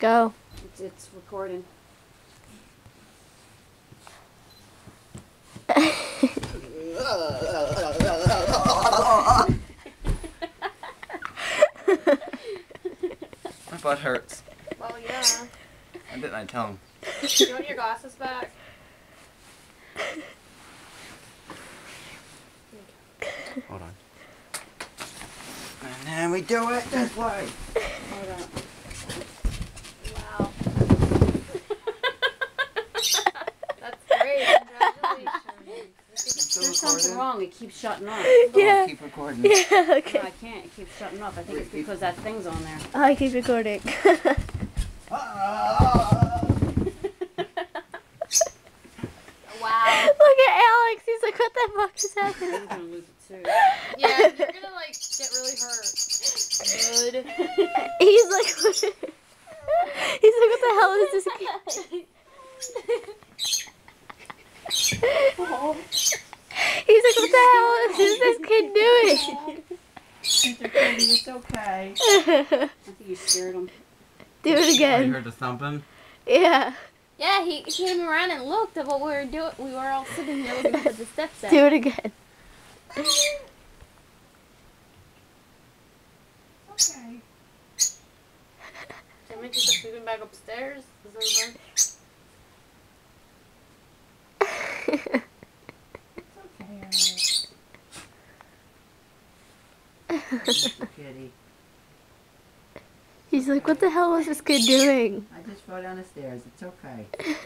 Go. It's, it's recording. My butt hurts. Well, yeah. I didn't I tell him? you want your glasses back? Hold on. And then we do it this way. Hold on. Wrong. It keeps shutting off. Yeah. Oh, keep recording. Yeah, No, okay. I can't. It keeps shutting off. I think it's because that thing's on there. I keep recording. Wow. Look at Alex. He's like, what the fuck is happening? I'm gonna lose it too. Yeah, you're gonna like get really hurt. Good. He's like, he's like, what the hell is this? kid- oh. He's like, what the hell is this kid doing? it's okay. I think you scared him. Do it I again. heard the thumping. Yeah. Yeah, he came around and looked at what we were doing. We were all sitting here looking at the steps. At. Do it again. Okay. Can we take the sleeping bag upstairs? Is there room? Kitty. He's like, what the hell was this kid doing? I just fell down the stairs. It's okay.